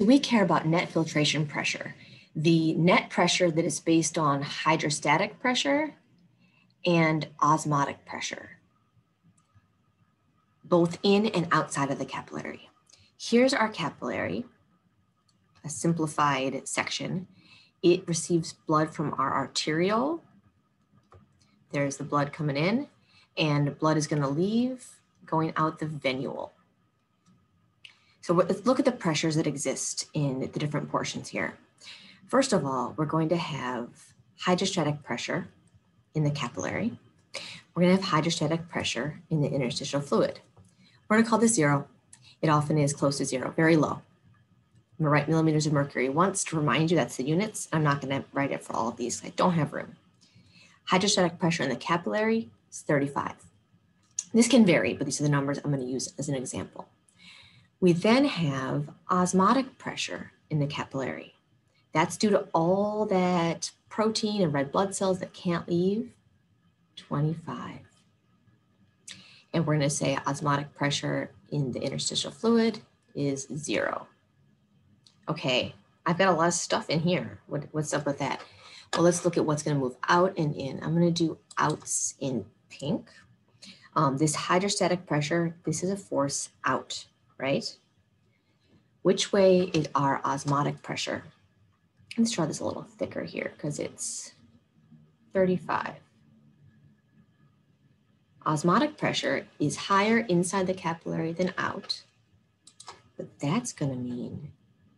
we care about net filtration pressure, the net pressure that is based on hydrostatic pressure and osmotic pressure, both in and outside of the capillary. Here's our capillary, a simplified section. It receives blood from our arteriole. There's the blood coming in and blood is gonna leave going out the venule. So let's look at the pressures that exist in the different portions here. First of all, we're going to have hydrostatic pressure in the capillary. We're gonna have hydrostatic pressure in the interstitial fluid. We're gonna call this zero. It often is close to zero, very low. I'm gonna write millimeters of mercury once to remind you that's the units. I'm not gonna write it for all of these, I don't have room. Hydrostatic pressure in the capillary is 35. This can vary, but these are the numbers I'm gonna use as an example. We then have osmotic pressure in the capillary. That's due to all that protein and red blood cells that can't leave, 25. And we're gonna say osmotic pressure in the interstitial fluid is zero. Okay, I've got a lot of stuff in here. What, what's up with that? Well, let's look at what's gonna move out and in. I'm gonna do outs in pink. Um, this hydrostatic pressure, this is a force out right? Which way is our osmotic pressure? Let's draw this a little thicker here because it's 35. Osmotic pressure is higher inside the capillary than out, but that's going to mean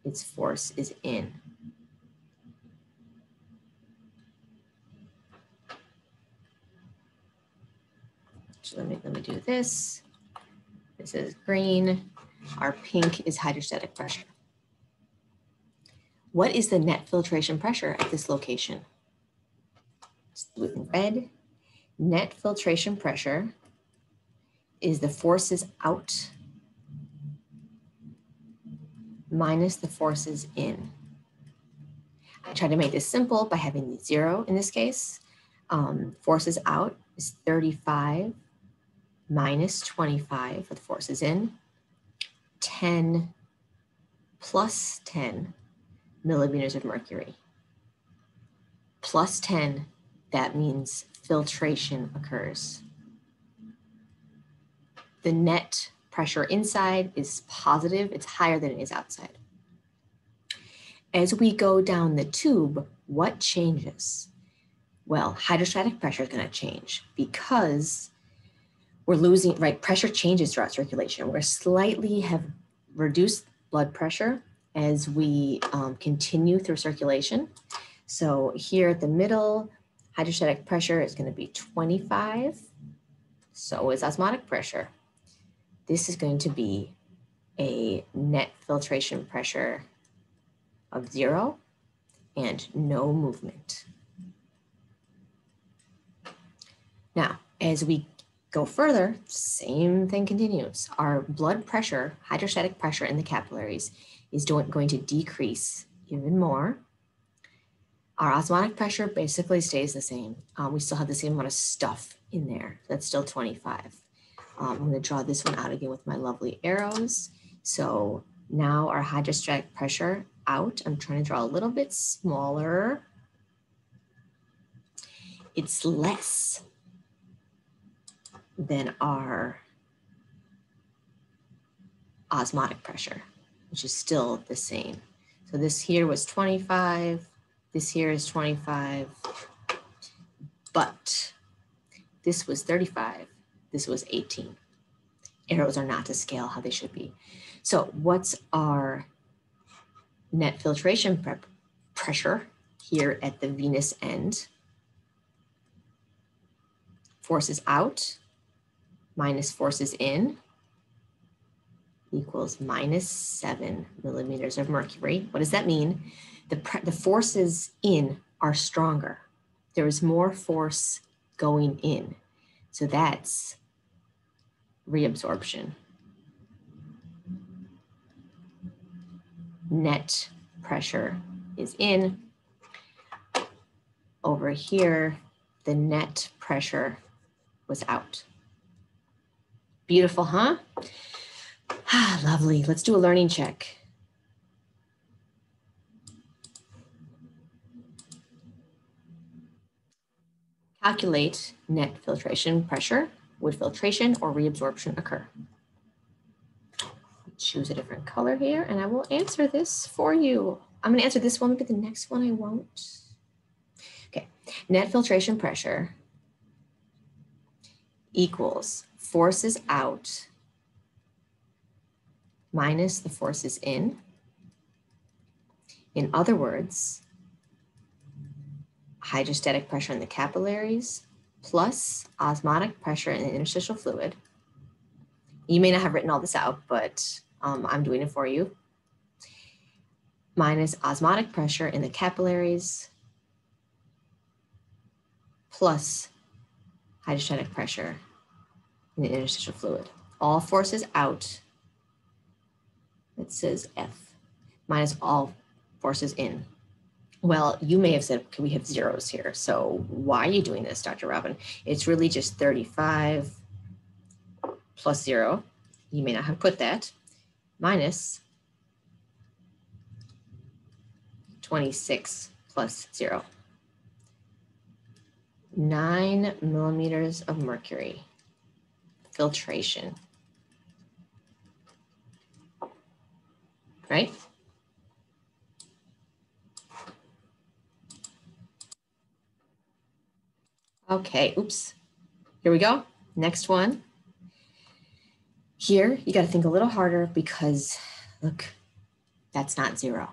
its force is in. So let me, let me do this. This is green. Our pink is hydrostatic pressure. What is the net filtration pressure at this location? It's blue and red. Net filtration pressure is the forces out minus the forces in. I try to make this simple by having zero in this case. Um, forces out is 35 minus 25 for the forces in 10 plus 10 millimeters of mercury. Plus 10, that means filtration occurs. The net pressure inside is positive, it's higher than it is outside. As we go down the tube, what changes? Well, hydrostatic pressure is going to change because we're losing, right? Pressure changes throughout circulation. We're slightly have reduced blood pressure as we um, continue through circulation. So here at the middle, hydrostatic pressure is going to be 25. So is osmotic pressure. This is going to be a net filtration pressure of zero and no movement. Now, as we Go further, same thing continues. Our blood pressure, hydrostatic pressure in the capillaries is going to decrease even more. Our osmotic pressure basically stays the same. Um, we still have the same amount of stuff in there. That's still 25. Um, I'm going to draw this one out again with my lovely arrows. So now our hydrostatic pressure out. I'm trying to draw a little bit smaller. It's less than our osmotic pressure, which is still the same. So this here was 25, this here is 25, but this was 35, this was 18. Arrows are not to scale how they should be. So what's our net filtration prep pressure here at the venous end? Forces out minus forces in equals minus seven millimeters of mercury. What does that mean? The, the forces in are stronger. There is more force going in. So that's reabsorption. Net pressure is in. Over here, the net pressure was out. Beautiful, huh? Ah, lovely. Let's do a learning check. Calculate net filtration pressure. Would filtration or reabsorption occur? Choose a different color here and I will answer this for you. I'm gonna answer this one, but the next one I won't. Okay, net filtration pressure equals forces out minus the forces in. In other words, hydrostatic pressure in the capillaries plus osmotic pressure in the interstitial fluid. You may not have written all this out, but um, I'm doing it for you. Minus osmotic pressure in the capillaries plus hydrostatic pressure in the interstitial fluid. All forces out, it says F, minus all forces in. Well, you may have said, okay, we have zeros here. So why are you doing this, Dr. Robin? It's really just 35 plus zero. You may not have put that, minus 26 plus zero. Nine millimeters of mercury filtration. Right? Okay, oops. Here we go. Next one. Here, you got to think a little harder because look, that's not zero.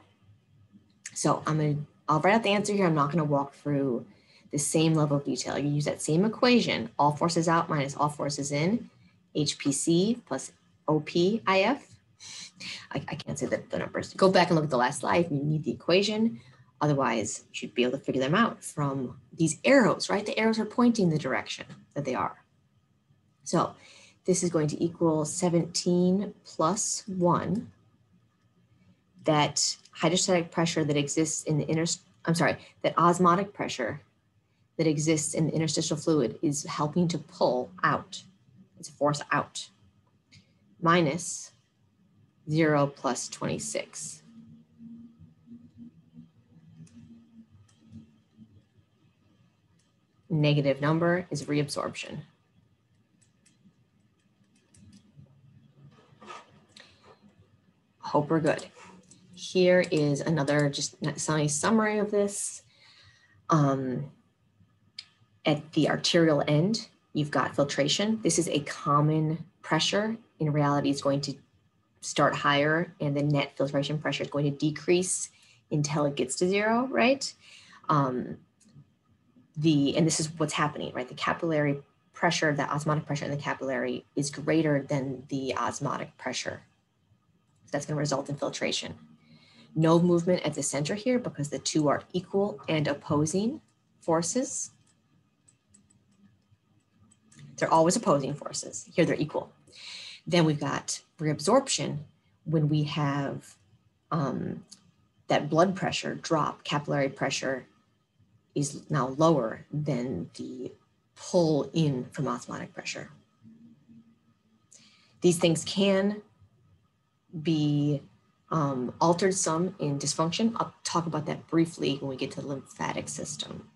So I'm going to, I'll write out the answer here. I'm not going to walk through the same level of detail. You use that same equation, all forces out minus all forces in, HPC plus OPIF. I, I can't say the, the numbers. Go back and look at the last slide. You need the equation. Otherwise, you should be able to figure them out from these arrows, right? The arrows are pointing the direction that they are. So this is going to equal 17 plus 1. That hydrostatic pressure that exists in the inner, I'm sorry, that osmotic pressure that exists in the interstitial fluid is helping to pull out. It's a force out. Minus 0 plus 26. Negative number is reabsorption. Hope we're good. Here is another just nice summary of this. Um, at the arterial end, you've got filtration. This is a common pressure. In reality, it's going to start higher and the net filtration pressure is going to decrease until it gets to zero, right? Um, the, and this is what's happening, right? The capillary pressure, the osmotic pressure in the capillary is greater than the osmotic pressure. So that's gonna result in filtration. No movement at the center here because the two are equal and opposing forces. They're always opposing forces. Here they're equal. Then we've got reabsorption when we have um, that blood pressure drop, capillary pressure is now lower than the pull in from osmotic pressure. These things can be um, altered some in dysfunction. I'll talk about that briefly when we get to the lymphatic system.